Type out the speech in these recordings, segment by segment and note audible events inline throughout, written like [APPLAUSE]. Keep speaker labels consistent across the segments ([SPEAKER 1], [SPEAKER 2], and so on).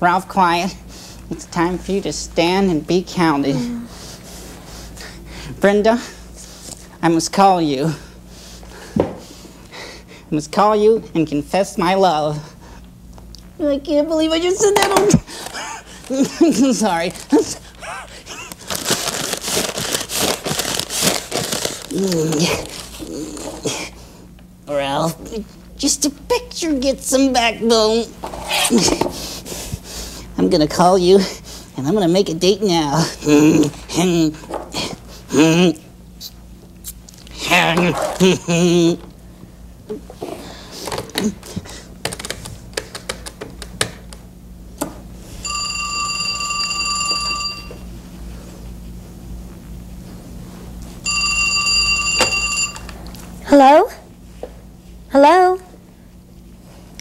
[SPEAKER 1] Ralph, quiet. It's time for you to stand and be counted. Brenda, I must call you. I must call you and confess my love. I can't believe I just said that. [LAUGHS] I'm sorry. Ralph, just a picture gets some backbone. I'm gonna call you and I'm gonna make a date now.
[SPEAKER 2] Hello? Hello?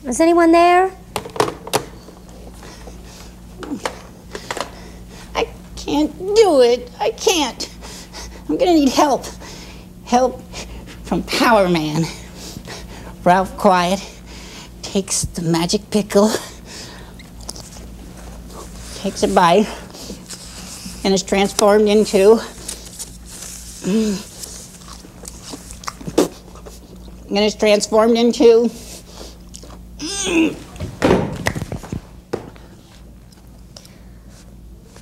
[SPEAKER 2] Is anyone there?
[SPEAKER 1] I can't do it. I can't. I'm gonna need help. Help from Power Man. Ralph Quiet takes the magic pickle, takes a bite, and is transformed into. Mm, And is transformed into.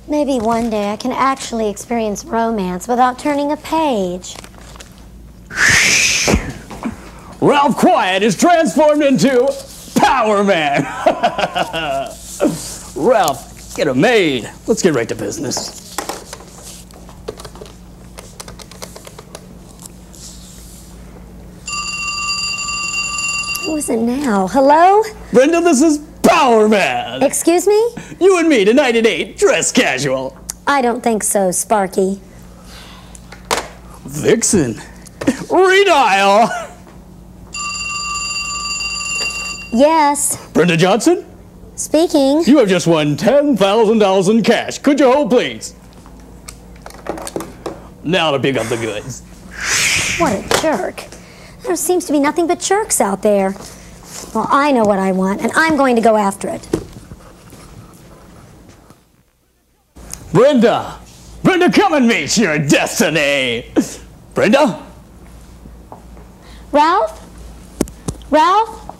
[SPEAKER 2] Maybe one day I can actually experience romance without turning a page.
[SPEAKER 3] Ralph Quiet is transformed into Power Man. [LAUGHS] Ralph, get a maid. Let's get right to business.
[SPEAKER 2] Who is it now? Hello?
[SPEAKER 3] Brenda, this is Power Man.
[SPEAKER 2] Excuse me?
[SPEAKER 3] You and me tonight at 8, dress casual.
[SPEAKER 2] I don't think so, Sparky.
[SPEAKER 3] Vixen. Redial.
[SPEAKER 2] Yes,
[SPEAKER 3] Brenda Johnson,
[SPEAKER 2] speaking.
[SPEAKER 3] you have just won $10,000 in cash. Could you hold, please? Now to pick up the goods.
[SPEAKER 2] What a jerk. There seems to be nothing but jerks out there. Well, I know what I want, and I'm going to go after it.
[SPEAKER 3] Brenda! Brenda, come and meet your destiny! Brenda?
[SPEAKER 2] Ralph? Ralph?